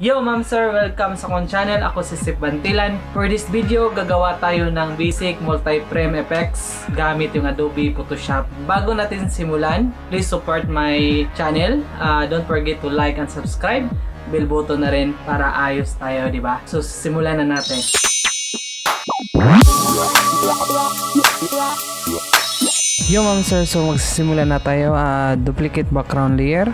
Yo ma'am sir, welcome sa kong channel. Ako si Sip Bantilan. For this video, gagawa tayo ng basic multi-frame effects gamit yung Adobe Photoshop. Bago natin simulan, please support my channel. Uh, don't forget to like and subscribe. Bell button na rin para ayos tayo, di ba? So simulan na natin. Yo ma'am sir, so magsisimula na tayo. Uh, duplicate background layer.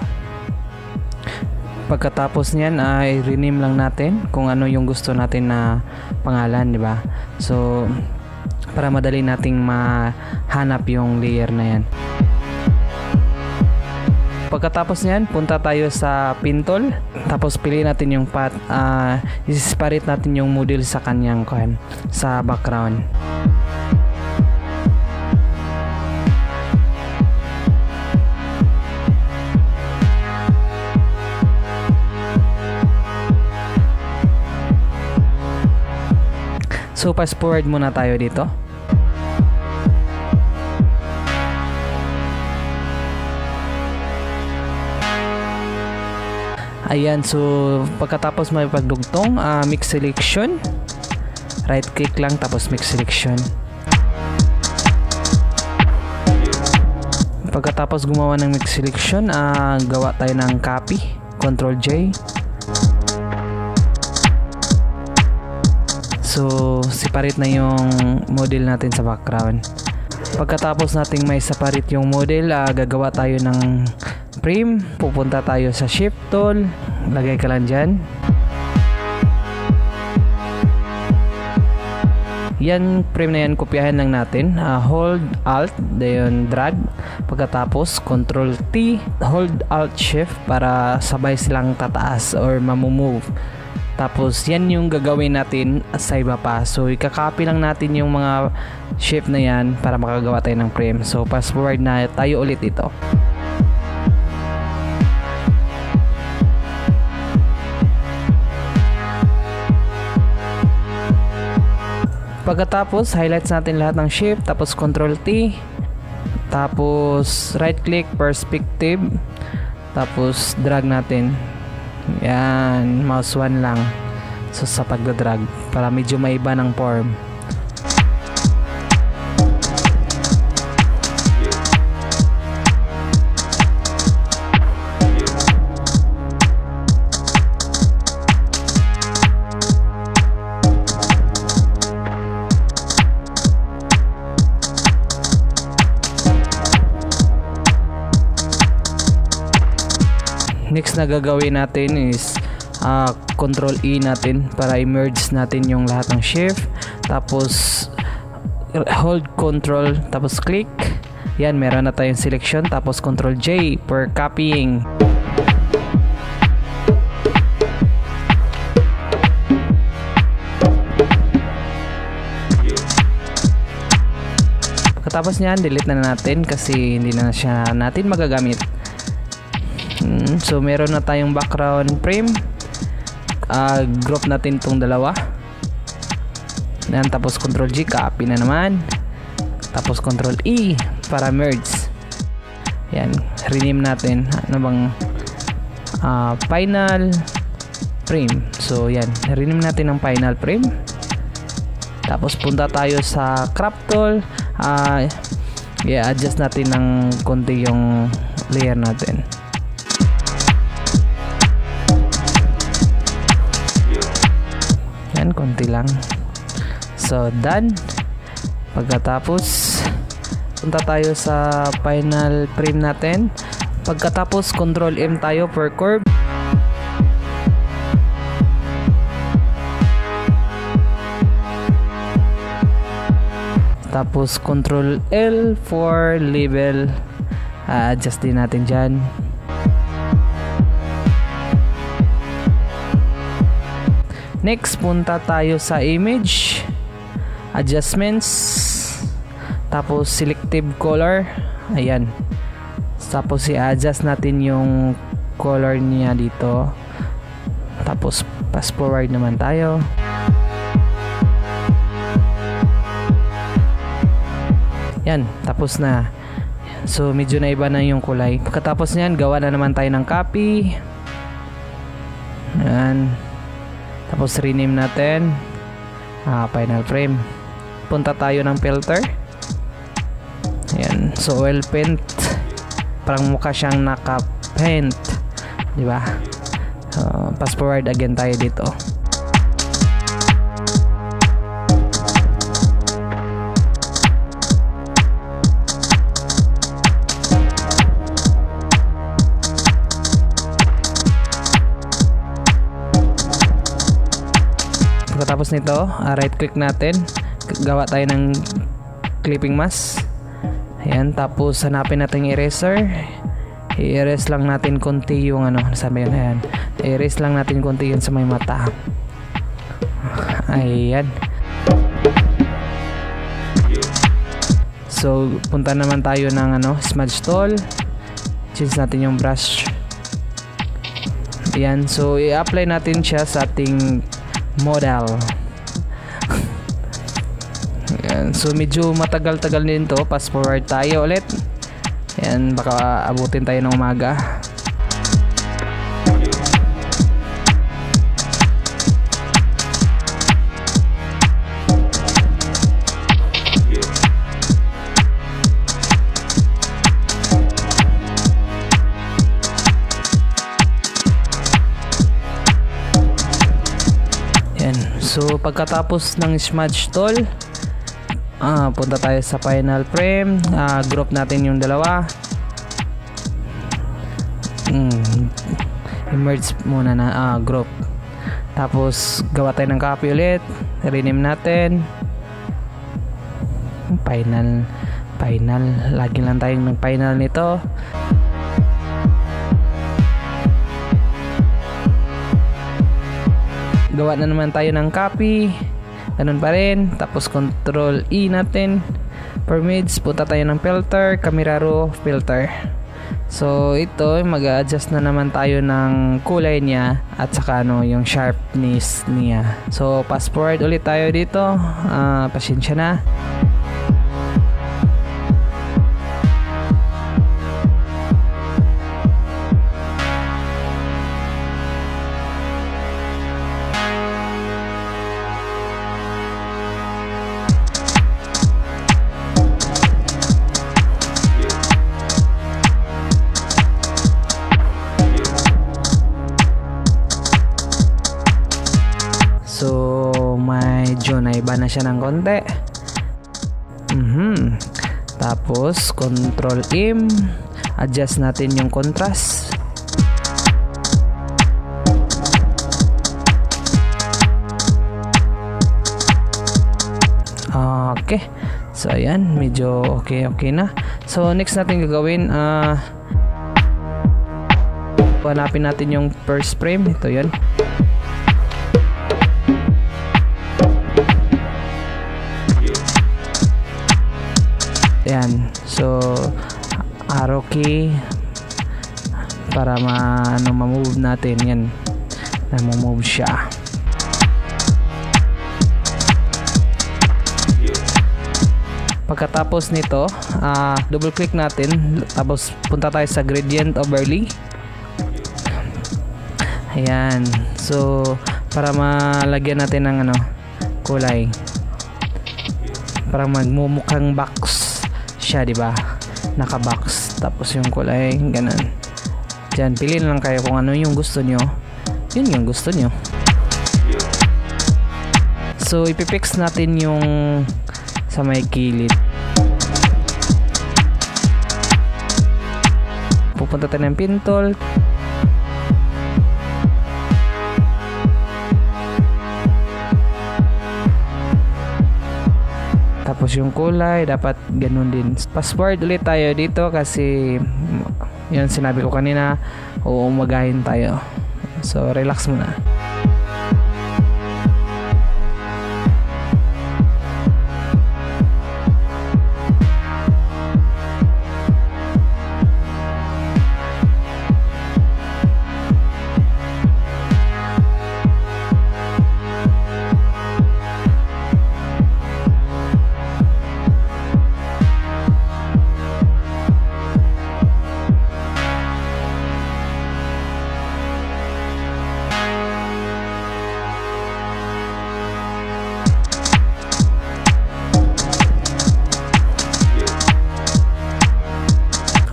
Pagkatapos niyan ay rename lang natin kung ano yung gusto natin na pangalan, di ba? So para madali nating mahanap yung layer na yan. Pagkatapos niyan, punta tayo sa pintol. Tapos pili natin yung path, uh, i-separate natin yung model sa kanyang kan sa background. So fast forward muna tayo dito. Ayan, so pagkatapos may pagdugtong, uh, mix selection. Right click lang tapos mix selection. Pagkatapos gumawa ng mix selection, uh, gawa tayo ng copy. Control J. So, separate na yung model natin sa background. Pagkatapos nating may separate yung model, uh, gagawa tayo ng frame. Pupunta tayo sa shift tool. Lagay ka lang dyan. Yan, frame na yan, kopyahin lang natin. Uh, hold, alt, then drag. Pagkatapos, control T, hold, alt, shift para sabay silang tataas or mamumove. Tapos, yan yung gagawin natin sa iba pa. So, ikakopy lang natin yung mga shape na yan para makagawa tayo ng frame. So, fast forward na tayo ulit ito. Pagkatapos, highlights natin lahat ng shape. Tapos, control T. Tapos, right click, perspective. Tapos, drag natin yan, mouse 1 lang. So sa pagdadrag para medyo maiba ng form. Next na gagawin natin is uh, control E natin para i-merge natin yung lahat ng shift. Tapos hold control tapos click. Yan meron na tayong selection. Tapos control J for copying. Pagkatapos niyan, delete na natin kasi hindi na siya natin magagamit. Mm, so meron na tayong background frame. Uh, group natin tong dalawa. Yan, tapos control G, copy na naman. Tapos control E para merge. Yan, rename natin. Ano bang uh, final frame. So yan, rename natin ng final frame. Tapos punta tayo sa crop tool. Uh, i-adjust natin ng konti yung layer natin. Konti lang. So done. Pagkatapos punta tayo sa final frame natin. Pagkatapos control M tayo per curve. Tapos control L for label. Uh, adjust din natin dyan Next, punta tayo sa image, adjustments, tapos selective color. Ayan. Tapos i-adjust natin yung color niya dito. Tapos fast forward naman tayo. Yan, tapos na. So medyo na iba na yung kulay. Pagkatapos niyan, gawa na naman tayo ng copy. Yan. Tapos rename natin. Ah, final frame. Punta tayo ng filter. Yan. So oil paint. Parang mukha siyang naka-paint. Di ba? Uh, fast forward again tayo dito. Pagkatapos nito, uh, right click natin. Gawa tayo ng clipping mask. Ayan, tapos hanapin natin yung eraser. I-erase lang natin konti yung ano, sabi yun, ayan. I-erase lang natin konti yun sa may mata. Ayan. So, punta naman tayo ng ano, smudge tool. Change natin yung brush. Ayan, so i-apply natin siya sa ating model. Ayan, so medyo matagal-tagal din to. Fast forward tayo ulit. Ayan, baka abutin tayo ng umaga. So, pagkatapos ng smudge tool, ah, punta tayo sa final frame. Ah, group natin yung dalawa. Mm, emerge muna na ah, group. Tapos, gawa tayo ng copy ulit. Rename natin. Final. Final. Lagi lang tayong ng final nito. Gawa na naman tayo ng copy. Ganun pa rin. Tapos control E natin. Permits punta tayo ng filter. Camera raw filter. So ito mag adjust na naman tayo ng kulay niya at saka ano yung sharpness niya. So fast ulit tayo dito. Uh, pasensya na siya ng konti. Mhm. Tapos, control M. Adjust natin yung contrast. Okay. So, ayan. Medyo okay-okay na. So, next natin gagawin, ah... hanapin natin yung first frame. Ito yan. So, arrow key para ma ano ma-move natin yan. Na-move siya. Pagkatapos nito, uh, double click natin tapos punta tayo sa gradient overlay. Ayan. So, para malagyan natin ng ano, kulay. Para magmumukhang box siya, di ba? Naka-box. Tapos yung kulay, ganun. Diyan, piliin lang kayo kung ano yung gusto nyo. Yun yung gusto nyo. So, ipipix natin yung sa may kilid. Pupunta tayo ng pintol. Tapos yung kulay, dapat ganun din. Password ulit tayo dito kasi yun sinabi ko kanina, uumagahin tayo. So, relax muna.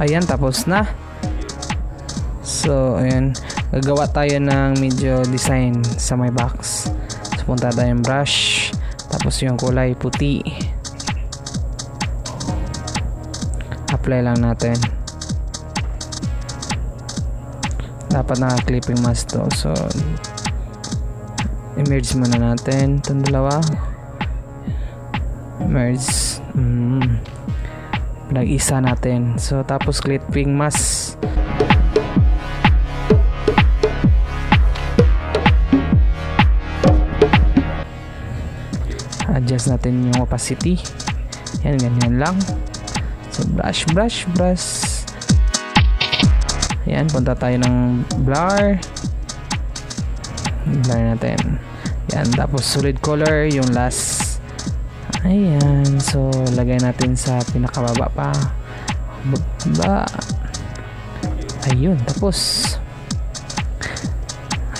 Ayan, tapos na. So, ayan. Gagawa tayo ng medyo design sa my box. So, punta tayong brush. Tapos yung kulay puti. Apply lang natin. Dapat naka-clipping mask to. So, i-merge muna natin itong dalawa. Merge. Mm. Pinag-isa natin. So, tapos clipping mask. adjust natin yung opacity. Yan ganyan lang. So brush brush brush. Yan punta tayo ng blur. Blur natin. Yan tapos solid color yung last ayan so lagay natin sa pinakababa pa baba ayun tapos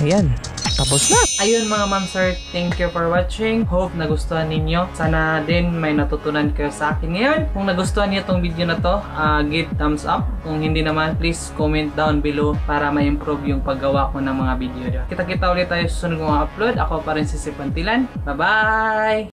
ayan tapos na. Ayun mga ma'am sir, thank you for watching. Hope nagustuhan ninyo. Sana din may natutunan kayo sa akin ngayon. Kung nagustuhan niyo tong video na to, uh, give thumbs up. Kung hindi naman, please comment down below para ma-improve yung paggawa ko ng mga video. Kita-kita ulit tayo sa susunod kong upload. Ako pa rin si Sipantilan. Bye-bye!